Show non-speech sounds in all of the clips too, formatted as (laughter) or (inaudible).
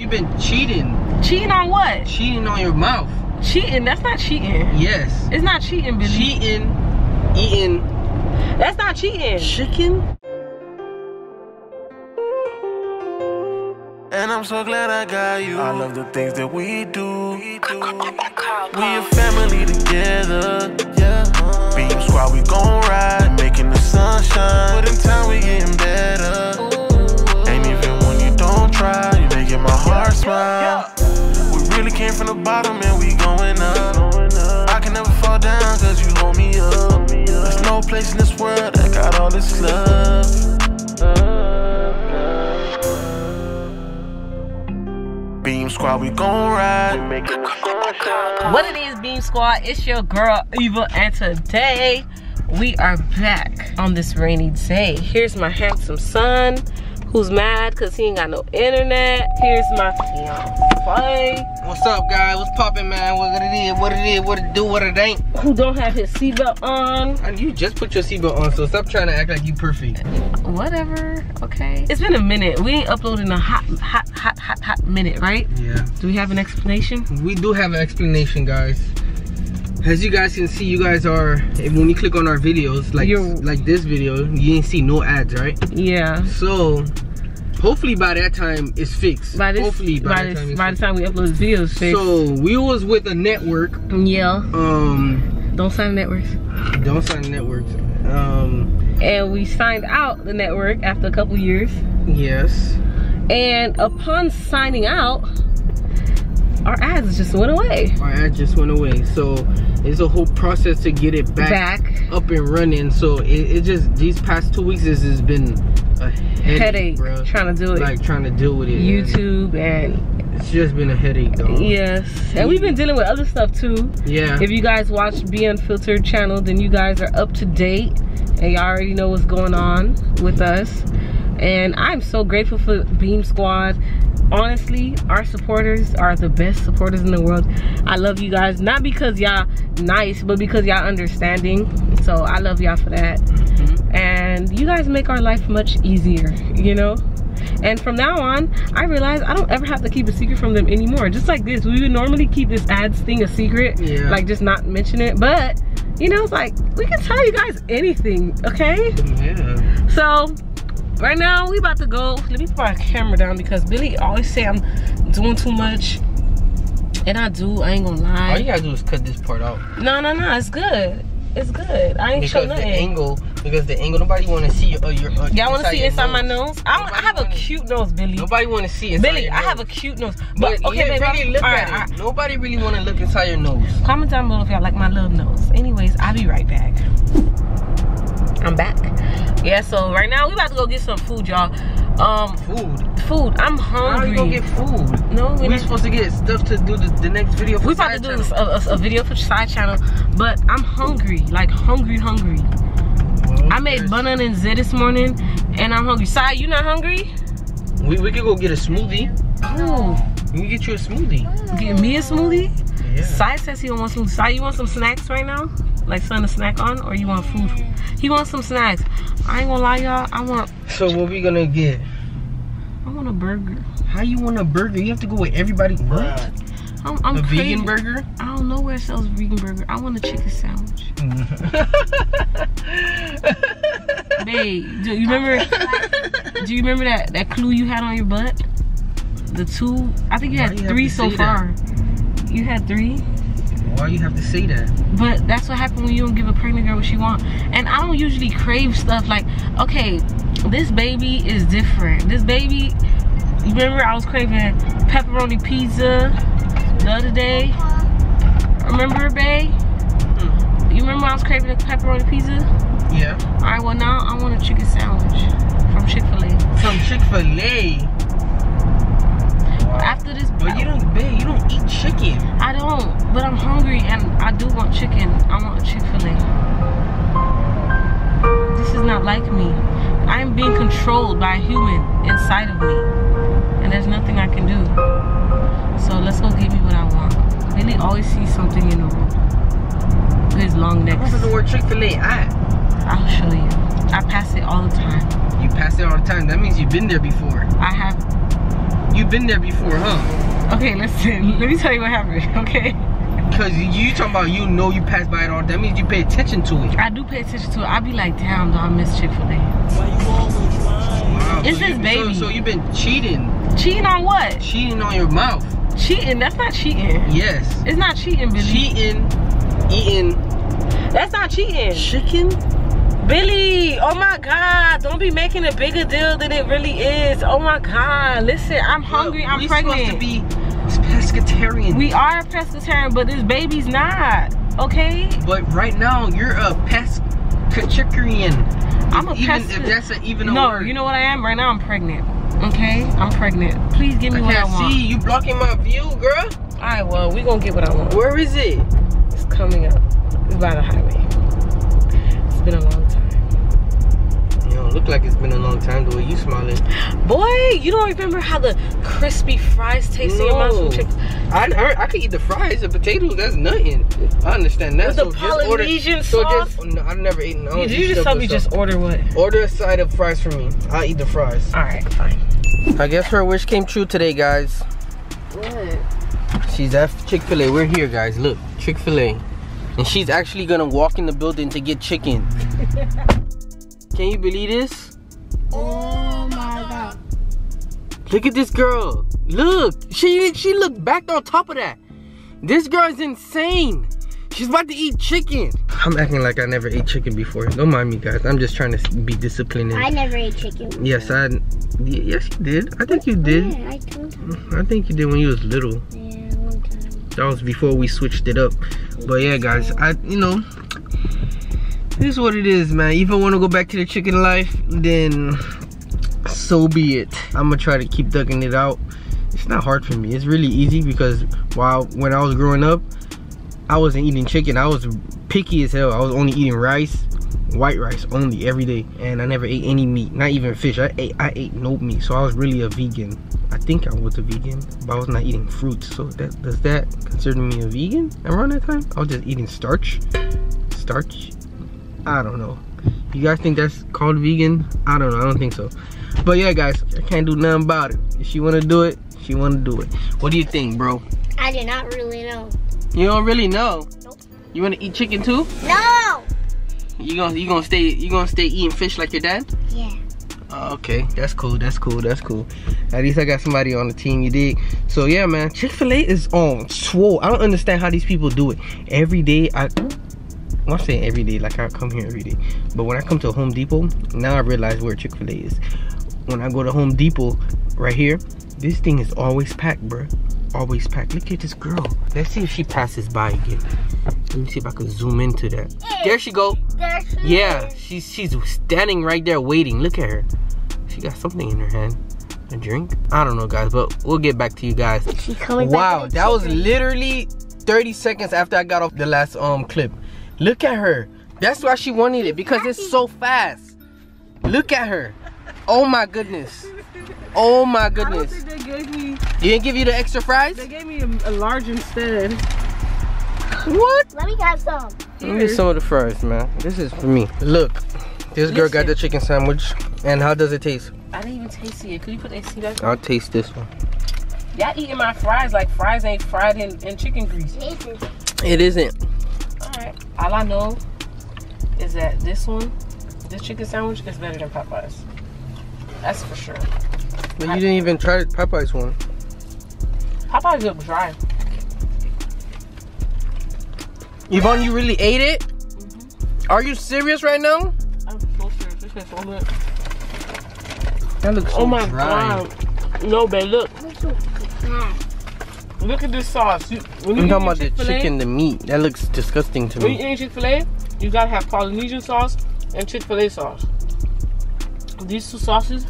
You've been cheating. Cheating on what? Cheating on your mouth. Cheating? That's not cheating. Yes. It's not cheating, Billy. Cheating, eating That's not cheating. chicken. And I'm so glad I got you. I love the things that we do. We, do. we a family together. Yeah. Beam squad, we gon' ride, making the sunshine. But in time, we getting better. Ain't even when you don't try, making my heart smile. We really came from the bottom and we going up. I can never fall down cause you hold me up. There's no place in this world that got all this love. Beam squad, we gon' ride. What it is, Beam Squad? It's your girl Eva, and today we are back on this rainy day. Here's my handsome son, who's mad because he ain't got no internet. Here's my fiance, What's up, guys? What's poppin', man? What it is? What it is? What it do? What it ain't? who don't have his seatbelt on. And you just put your seatbelt on, so stop trying to act like you perfect. Whatever, okay. It's been a minute. We ain't uploading a hot, hot, hot, hot, hot minute, right? Yeah. Do we have an explanation? We do have an explanation, guys. As you guys can see, you guys are if- when you click on our videos, like You're- like this video, you didn't see no ads, right? Yeah. So hopefully by that time it's fixed. By this, hopefully by, by, that this, time by the time we upload this video, fixed. So we was with a network. yeah. Um, Don't sign networks. don't sign networks. Um, And we signed out the network after a couple years. yes. And upon signing out, our ads just went away. Our ad just went away. So it's a whole process to get it back, Back. up and running. So it, it just these past two weeks this has been a headache, Headache bro. trying to do it. Like trying to deal with it. YouTube and It's just been a headache, though. yes. And we've been dealing with other stuff too. Yeah. If you guys watch Be Unfiltered channel, then you guys are up to date and y'all already know what's going on with us. And I'm so grateful for Beam Squad. Honestly, our supporters are the best supporters in the world. I love you guys, not because y'all nice, but because y'all understanding. So I love y'all for that. Mhm. And you guys make our life much easier, you know? And from now on, I realize I don't ever have to keep a secret from them anymore. Just like this, we would normally keep this ads thing a secret, Yeah. like just not mention it. But you know, it's like we can tell you guys anything, okay? Yeah. So right now we about to go. Let me put my camera down because Billy always say I'm doing too much, and I do. I ain't gonna lie All you gotta do is cut this part out. No, no, no. It's good. It's good. I ain't show Because the nothing. angle, because the angle, nobody want to see your, uh, your uh, Y'all want to see inside my nose? I'm, I have a wanna- cute nose, Billy. Nobody want to see inside Billy, I have a cute nose. But, But okay, yeah, babe. really I'm- look at right, it. Nobody really want to look inside your nose. Comment down below if y'all like my little nose. Anyways, I'll be right back. I'm back. Yeah, so right now we about to go get some food, y'all. Um, Food. food. I'm hungry How you hungry. gonna get food? no, we We not. supposed to get stuff to do the, the next video. For We about to do this, a, a, a video for side channel, but I'm hungry, like hungry, hungry. Well, I made banana and zit this morning, and I'm hungry. Sai you not hungry? We, we could go get a smoothie. Oh, We can get you a smoothie. get me a smoothie. Yeah. Sai says he don't want some. Sai, you want some snacks right now? Like something to snack on, or you want food? He wants some snacks. I ain't gonna lie, y'all. I want, So what we gonna get? I want a burger. How you want a burger? You have to go with everybody. What? I'm, I'm A crazy. vegan burger? I don't know where it sells vegan burger. I want a chicken sandwich. (laughs) Babe, do you remember? do you remember that that clue you had on your butt? The two. I think you Why had you three to so say far. You had three, Why you have to say that? but that's what happened when you don't give a pregnant girl what she want. And I don't usually crave stuff like, okay, this baby is different. This baby, you remember I was craving pepperoni pizza the other day. Remember, babe? Hmm. You remember I was craving a pepperoni pizza? Yeah. All right, well now I want a chicken sandwich from Chick-fil-A. From Chick-fil-A. After this, But you don't, babe, you don't eat chicken. I don't, but I'm hungry and I do want chicken. I want a Chick-fil-A. This is not like me. I am being controlled by a human inside of me. And there's nothing I can do. So let's go get me what I want. Billy always sees something in the room. His long neck. What's necks. the word Chick-fil-A at? I'll show you. I pass it all the time. You pass it all the time. That means you've been there before. I have You've been there before, huh? Okay, listen. (laughs) Let me tell you what happened. (laughs) Okay. Cause you talking about you know you pass by it all. That means you pay attention to it. I do pay attention to it. I be like, damn, do I miss Chick Fil A? Wow. It's so his you, baby. So, so you've been cheating, Cheating on what? cheating on your mouth. Cheating? That's not cheating. Yes. It's not cheating, Billy. Cheating, eating That's not cheating. chicken. Billy, oh my God, don't be making a bigger deal than it really is. Oh my God, listen, I'm hungry, Look, I'm we pregnant. supposed to be pescatarian. we are a pescatarian, but this baby's not, okay? but right now you're a pescatarian. I'm a even pesca- if that's a, even a No, word. you know what I am? Right now I'm pregnant, okay? I'm pregnant. Please give me I what I want. see you blocking my view, girl. All right, well, we gonna get what I want. Where is it? It's coming up. It's by the highway. It's been a long don't look like it's been a long time the way you smiling. Boy, you don't remember how the crispy fries taste in your mouth from No. chicken? I heard I could eat the fries, the potatoes. That's nothing. I understand that. With the so just order. Polynesian So just oh, no, I've never eaten. I don't You, eat you just stuff told with me just order what? order a side of fries for me. I'll eat the fries. All right, fine. I guess her wish came true today, guys. What? She's at Chick Fil A. We're here, guys. Look, Chick Fil A, and she's actually gonna walk in the building to get chicken. (laughs) Can you believe this? Oh my god. Look at this girl. Look, she she looked back on top of that. This girl is insane. She's about to eat chicken. I'm acting like I never ate chicken before. Don't mind me, guys. I'm just trying to be disciplined. and- I never ate chicken. yes, I. Yes, you did. I think you did. Yeah, I told. Mm, I think you did when you was little. Yeah, one time. That was before we switched it up. But yeah, guys, I you know, this is what it is, man. If I want to go back to the chicken life, then so be it. I'm gonna try to keep ducking it out. It's not hard for me. It's really easy because while when I was growing up, I wasn't eating chicken. I was picky as hell. I was only eating rice, white rice only every day, and I never ate any meat, not even fish. I ate I ate no meat, so I was really a vegan. I think I was a vegan, but I was not eating fruits. So that does that consider me a vegan around that time? I was just eating starch. Starch? I don't know. You guys think that's called vegan? I don't know. I don't think so. But yeah, guys, I can't do nothing about it. If she wanna do it, she wanna do it. What do you think, bro? I did not really know. You don't really know. Nope. You wanna eat chicken too? No! You gonna you gonna stay you gonna stay eating fish like your dad? Yeah. Oh, okay, that's cool. That's cool. That's cool. At least I got somebody on the team. You dig? So yeah, man. Chick Fil A is on swole. I don't understand how these people do it. Every day, I. I'm saying every day, like I come here every day. But when I come to Home Depot, now I realize where Chick Fil A is. When I go to Home Depot, right here, this thing is always packed, bruh. Always packed. Look at this girl. Let's see if she passes by again. Let me see if I can zoom into that. There she go. There she Yeah, is. she's she's standing right there waiting. Look at her. She got something in her hand. A drink? I don't know, guys, but we'll get back to you guys. She's coming Wow, that was literally 30 seconds after I got off the last um clip. Look at her. That's why she wanted it because it's so fast. Look at her. Oh my goodness. Oh my I don't goodness. think they gave me, You didn't give you the extra fries? they gave me a, a large instead. What? Let me have some. Let me get some of the fries, man. This is for me. Look, this girl got the chicken sandwich. And how does it taste? I didn't even taste it. Could you put AC back? I'll taste this one. Y'all eating my fries like fries ain't fried in, in chicken grease. Taste it. It isn't. Alright. All I know is that this one, this chicken sandwich is better than Popeyes. That's for sure. But you didn't even try the Popeye's one. Popeyes look dry. Yvonne, you really ate it? Mm-hmm. Are you serious right now? I'm so serious. This is so good. That looks oh so Oh my dry. god. No, babe, look. Look so fast. Look at this sauce. You, when you I'm talking about the chicken, the meat. That looks disgusting to When you me. eat Chick-fil-A, you gotta have Polynesian sauce and Chick-fil-A sauce. These two sauces,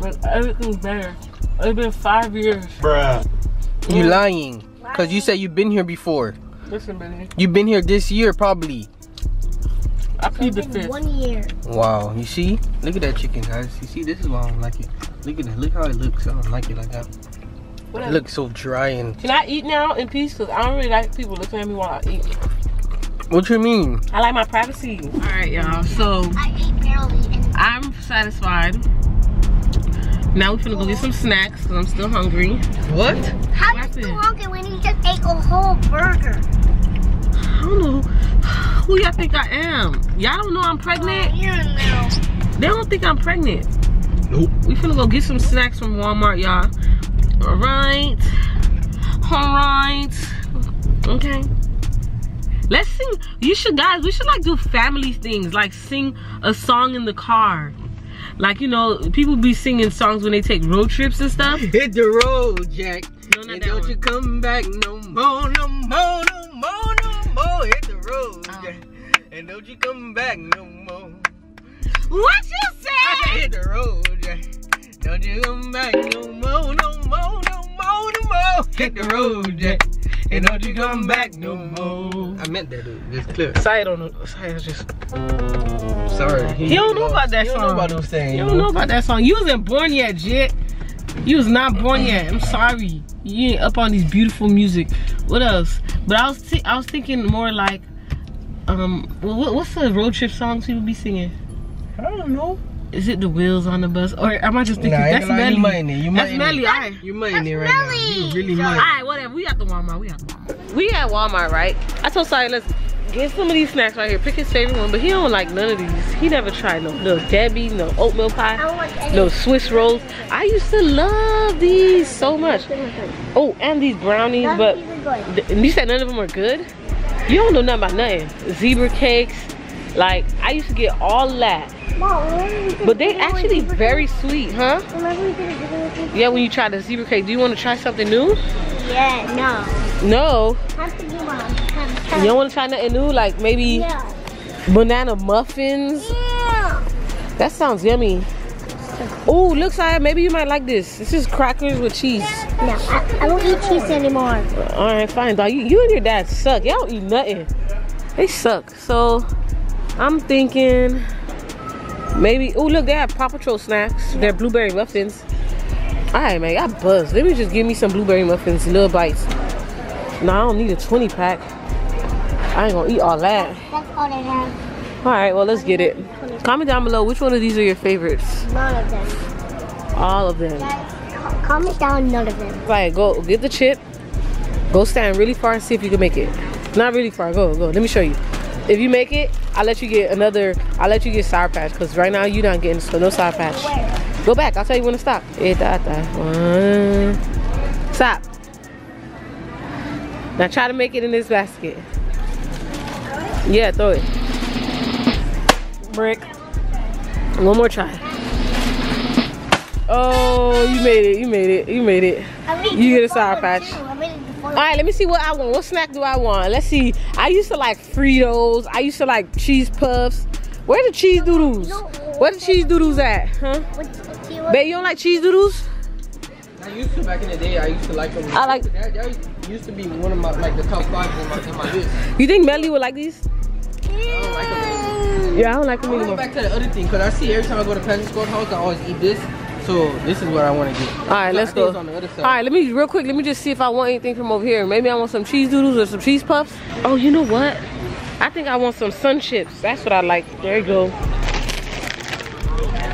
make everything better. It's been five years. Bruh. You lying. Because you said you've been here before. Listen, baby. You've been here this year, probably. I plead the been fifth. one year. Wow, you see? Look at that chicken, guys. You see, this is why I don't like it. Look at that. Look how it looks. I don't like it like that. It looks so dry and... Can I eat now in peace? Because I don't really like people looking at me while I eat. What you mean? I like my privacy. All right, y'all. So I ate barely any. I'm satisfied Now we're finna go get some snacks because I'm still hungry. What? How What you still happened? hungry when you just ate a whole burger? I don't know who y'all think I am. Y'all don't know I'm pregnant. Oh, you. They don't think I'm pregnant. Nope. We finna go get some snacks from Walmart, y'all. All right. All right. Okay. Let's sing. You should, guys, we should like do family things. Like sing a song in the car. Like, you know, people be singing songs when they take road trips and stuff. Hit the road, Jack. No, not and that don't one. you come back no more, no more, no more, no more. Hit the road, Oh. Jack. And don't you come back no more. What you I say? said (laughs) hit the road, Jack. Don't you come back no more, no more, no more, no more. Hit the road, Jack. And don't you come back no more. I meant that, dude. It's clear. Sorry, I don't know. Sorry, just. Sorry. He don't know about that He song. don't know about those things. You don't know about that song. You wasn't born yet, Jit. You was not born yet. I'm sorry. You ain't up on these beautiful music. What else? But I was thi- I was thinking more like, um, what, what's the road trip songs people be singing? I don't know. Is it the wheels on the bus, or am I just thinking Nah, I that's gonna lie, Melly? you mighty, you that's mighty. Melly. Alright. You might in right now. You really All might. right, whatever. We at the Walmart. We at the Walmart. We at Walmart, right? I told Sai let's get some of these snacks right here. Pick his favorite one, but he don't like none of these. He never tried no no Debbie, no oatmeal I pie, don't want no Swiss rolls. I used to love these so much. Oh, and these brownies, but of these are good. th- you said none of them are good. You don't know nothing about nothing. Zebra cakes, like I used to get all that, Mom, remember we did but they actually very cake? sweet, huh? Remember we did a video with zebra Yeah, when you try the zebra cake, do you want to try something new? Yeah, no. No, do you don't want to try nothing new, like maybe Yeah. banana muffins. Yeah. That sounds yummy. Oh, looks like maybe you might like this. This is crackers with cheese. No, I, I don't eat cheese anymore. All right, fine, dog. You, you and your dad suck. Y'all don't eat nothing. They suck. So I'm thinking maybe. Oh, look, they have Paw Patrol snacks. They're blueberry muffins. All right, man, I buzzed. Let me just give me some blueberry muffins, little bites. No, I don't need a 20 pack. I ain't gonna eat all that. That's all they have. All right, well, let's get it. Comment down below which one of these are your favorites. None of them. All of them. Guys, comment down none of them. All right, go get the chip. Go stand really far and see if you can make it. Not really far. Go, go. Let me show you. If you make it, I'll let you get another. I'll let you get sour patch because right now you're not getting so no sour patch. Where? Go back. I'll tell you when to stop. Da, da. One. Stop. Now try to make it in this basket. Yeah, throw it. Brick. One more try. Oh, you made it. You made it. You made it. You get a sour before patch. Too. I made it before. All right, let me see what I want. What snack do I want? Let's see. I used to like Fritos. I used to like cheese puffs. Where the cheese doodles? Where the cheese doodles at? Huh? What, what you? Babe, you don't like cheese doodles? I used to back in the day. I used to like them. I like- that. That used to be one of my like the top five in my, in my list. You think Melly would like these? I don't like them. Yeah, I don't like them want to go anymore. back to the other thing because I see every time I go to Passion Squad house, I always eat this. So this is what I want to get. All right, I let's go. on the other side. All right, let me real quick. Let me just see if I want anything from over here. Maybe I want some cheese doodles or some cheese puffs. Oh, you know what? I think I want some sun chips. That's what I like. There you go.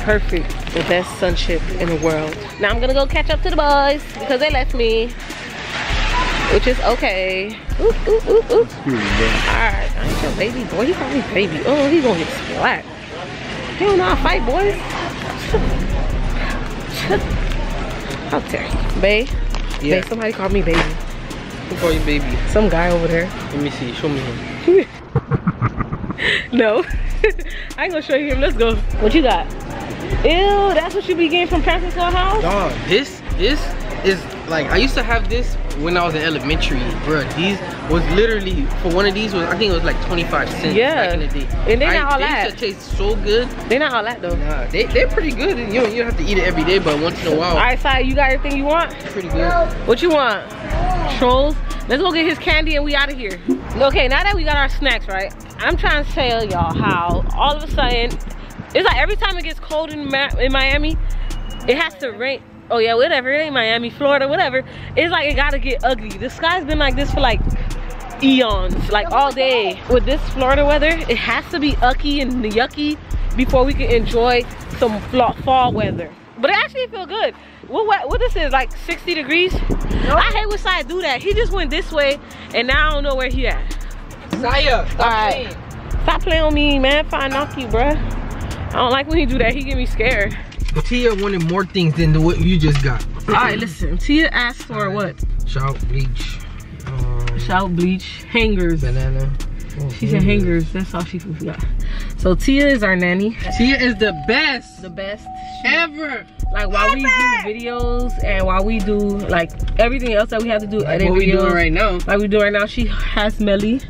Perfect. The best sun chip in the world. Now I'm gonna go catch up to the boys because they left me, which is okay. Ooh, ooh, ooh, ooh. All right, I ain't your baby boy. He call me baby. Oh, he gonna get splat. He don't know how to fight, boys. (laughs) How dare you, babe? Yeah. Babe, somebody called me baby. Who call you baby? Some guy over there. Let me see. Show me him. (laughs) No. (laughs) I ain't gonna show you him. Let's go. What you got? Ew, that's what you be getting from Princess Law House? Dog, this this is like I used to have this when I was in elementary, bro. These was literally for one of these was I think it was like 25 cents Yeah. back in the day. And they're not all they that. to taste so good. They're not all that though. Nah, they they're pretty good. And you don't, you don't have to eat it every day, but once in a while, All right, Sai, you got everything you want? pretty good. What you want? Trolls? Let's go get his candy and we out of here. Okay, now that we got our snacks, right? I'm trying to tell y'all how all of a sudden, it's like every time it gets cold in, Ma in Miami, it has to rain. Oh yeah, whatever, it ain't Miami, Florida, whatever. It's like it gotta get ugly. The sky's been like this for like eons, like all day. With this Florida weather, it has to be ucky and yucky before we can enjoy some fall weather. but it actually feel good. What, what what this is like 60 degrees? I hate when Sai do that. He just went this way, and now I don't know where he at. Saya, stop All right. Stop playing on me, man. Fine, knock you, bruh. I don't like when he do that. He get me scared. Tia wanted more things than the, what you just got. All right, listen. Tia asked for what? Shout bleach. Um, Shout bleach, hangers. banana. Oh, She said hangers. That's all she forgot. So Tia is our nanny. Tia is the best The best. ever. Like while we do videos and while we do like everything else that we have to do, Like what we videos, doing right now. like we do right now, she has Melly.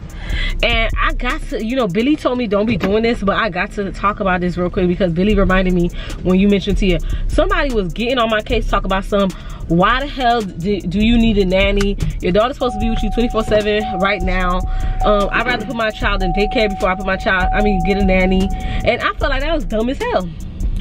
And I got to, you know, Billy told me don't be doing this, but I got to talk about this real quick because Billy reminded me when you mentioned Tia. Somebody was getting on my case talk about some, why the hell do, do you need a nanny? Your daughter's supposed to be with you 24-7 right now. Um, I'd rather put my child in daycare before I put my child, I mean, get a nanny. And I felt like that was dumb as hell.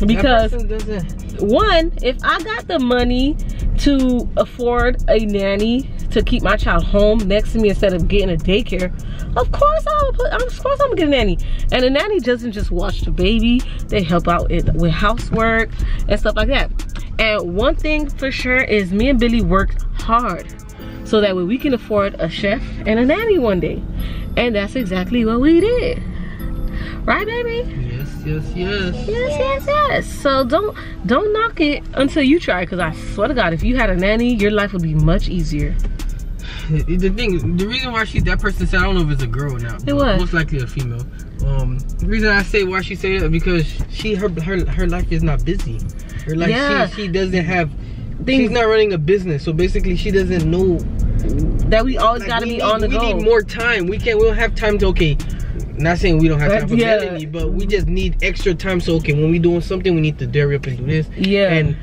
Because That person doesn't- one, if I got the money to afford a nanny to keep my child home next to me instead of getting a daycare, of course I'm put, of course I'm gonna get a nanny. And a nanny doesn't just watch the baby; they help out in, with housework and stuff like that. And one thing for sure is me and Billy worked hard so that way we can afford a chef and a nanny one day. And that's exactly what we did. Right, baby? Yes, yes, yes. Yes, yes, yes. So don't don't knock it until you try, because I swear to God, if you had a nanny, your life would be much easier. (laughs) The thing, the reason why she that person said, I don't know if it's a girl or not. It was. most likely a female. Um, the reason I say why she say that because she her her her life is not busy. Her life Yeah. she, she doesn't have. Things she's not running a business, so basically she doesn't know. that we always like, gotta we be need, on the we go. need more time. We can't. We don't have time to okay. Not saying we don't have But, time for yeah. Melanie, but we just need extra time. So okay, when we doing something, we need to dare up and do this. Yeah. And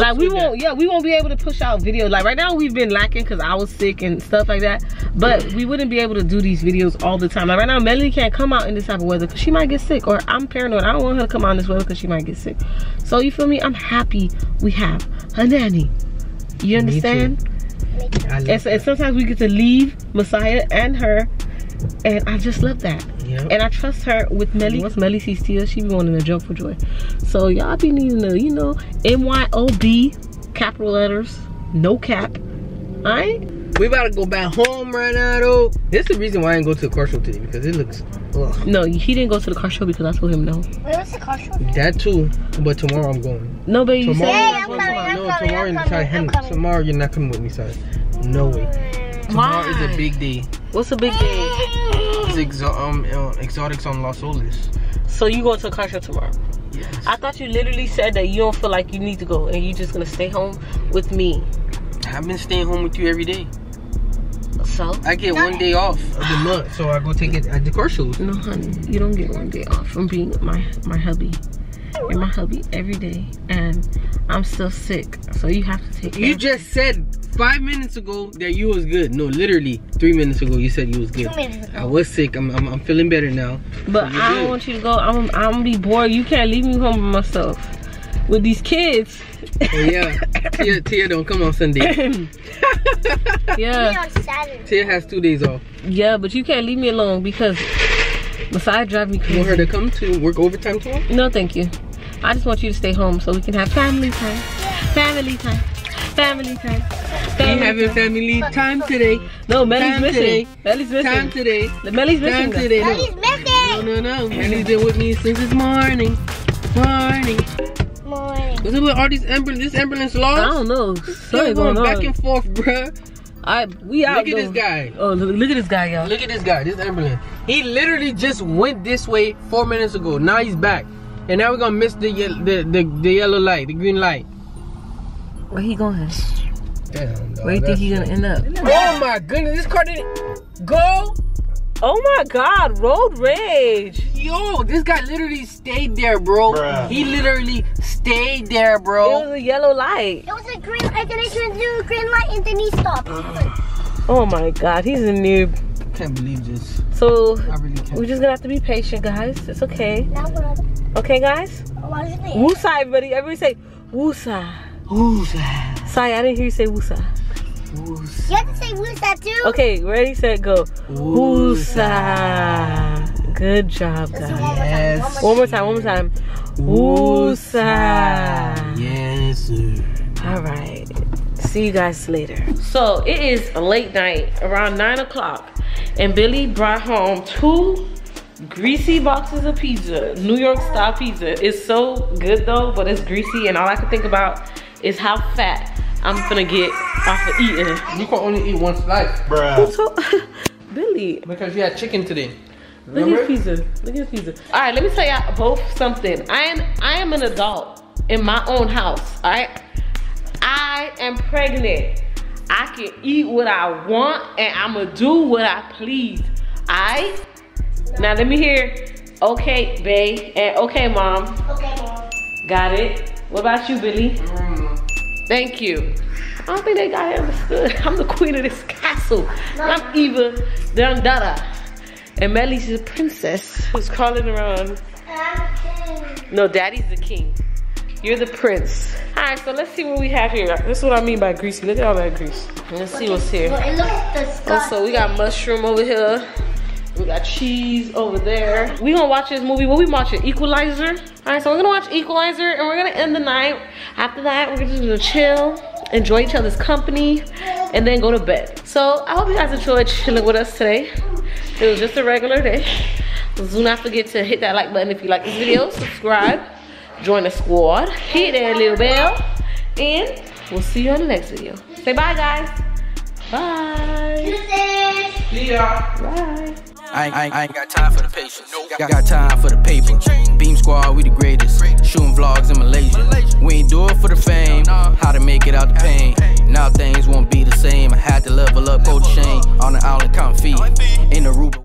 Like we won't, yeah, we won't be able to push out videos. Like right now, we've been lacking because I was sick and stuff like that. But we wouldn't be able to do these videos all the time. Like right now, Melanie can't come out in this type of weather because she might get sick. Or I'm paranoid. I don't want her to come out in this weather because she might get sick. So you feel me? I'm happy we have a nanny. You understand? And, and sometimes we get to leave Messiah and her, and I just love that. Yep. And I trust her with Melly. Once Melly sees Tia, she be wanting to jump for joy. So y'all be needing to, you know, M-Y-O-B, capital letters, no cap. Alright? We about to go back home right now though. This is the reason why I didn't go to the car show today because it looks ugh. No, he didn't go to the car show because I told him no. Wait, what's the car show? That too, but tomorrow I'm going. No, baby, you Tomorrow, said Yeah, I'm you coming, was I'm no, coming, tomorrow I'm you're coming, not I'm coming. coming. Tomorrow you're not coming with me, son. No way. Tomorrow is a big day. What's a big day? It's exo- um, uh, exotics on Las Olas. So you going to a car show tomorrow? Yes. I thought you literally said that you don't feel like you need to go and you're just gonna stay home with me. I've been staying home with you every day. So? I get one day off of the month, so I go take it at the car shows. No, honey, you don't get one day off from being my my hubby. You're my hubby every day, and I'm still sick, so you have to take. You just said five minutes ago that you was good. No, literally three minutes ago you said you was good. Two minutes I was sick. I'm, I'm, I'm feeling better now. but you're I don't good. want you to go. I'm I'm gonna be bored. You can't leave me home by myself with these kids. Oh yeah, (laughs) Tia, Tia don't come on Sunday. (laughs) Yeah, on Saturday. Tia has two days off. yeah, but you can't leave me alone because Messiah drive me You want her to come to work overtime tomorrow? No, thank you. I just want you to stay home so we can have family time. Family time. Family time. We Family having family time today. No, Melly's time missing. today. Melly's missing. Time today. Melly's missing. Time though. today. No. Daddy's No, missing. no, no. Melly's been with me since this morning. Morning. Morning. What's up with all these ambulance? This ambulance lost? I don't know. Still Something going going back and forth, bruh. I we out. Look at this guy. Oh, look, look at this guy, y'all. Look at this guy. This ambulance. He literally just went this way four minutes ago. Now he's back. And now we're gonna miss the the, the, the yellow light, the green light. Where he going? Damn, dog, Where you think he's gonna end up? Oh my goodness, this car didn't go. Oh my God, road rage. Yo, this guy literally stayed there, bro. Bruh. He literally stayed there, bro. It was a yellow light. It was a green light, then it turned into a green light, and then he stopped. (sighs) Oh my God, he's a noob. can't believe this. So really we're just gonna have to be patient, guys. It's okay. Now what? Okay, guys. What is it? Everybody. Everybody say woosah. Who's that? Sorry, I didn't hear you say woosah. Who's You have to say who's that too? Okay, ready, set, go. Woosah. Good job, guys. one more time. Yes. One more time, one more time. Woosah. Yeah. Yes, sir. All right. See you guys later. So it is a late night, around nine o'clock, and Billy brought home two greasy boxes of pizza, New York style pizza. It's so good though, but it's greasy, and all I can think about is how fat I'm gonna get off of eating. You can only eat one slice, bruh. (laughs) Billy, because you had chicken today. Look at his pizza. Look at his pizza. All right, let me tell y'all both something. I am I am an adult in my own house. All right, I am pregnant. I can eat what I want and I'ma do what I please. All right. Now let me hear. Okay, babe, and okay, mom. Okay, mom. Got it. What about you, Billy? Thank you. I don't think they got it understood. (laughs) I'm the queen of this castle. I'm Eva Dundada. And Melly's the princess who's calling around. No, daddy's the king. You're the prince. All right, so let's see what we have here. This is what I mean by greasy. Look at all that grease. Let's see what's here. Well, it looks oh, disgusting. Also, we got mushroom over here. We got cheese over there. We gonna watch this movie. What we watching? Equalizer. All right, so we're gonna watch Equalizer, and we're gonna end the night. After that, we're just gonna chill, enjoy each other's company, and then go to bed. So I hope you guys enjoyed chilling with us today. It was just a regular day. Do not forget to hit that like button if you like this video. Subscribe, join the squad, hit that little bell, and we'll see you on the next video. Say bye, guys. Bye. See ya. Bye. I ain't, I, ain't, I ain't got time for the patience. Got, got time for the paper. Beam Squad, we the greatest. Shooting vlogs in Malaysia. We ain't do it for the fame. How to make it out the pain. Now things won't be the same. I had to level up, coach Shane. On the island, count feet. In the Aruba.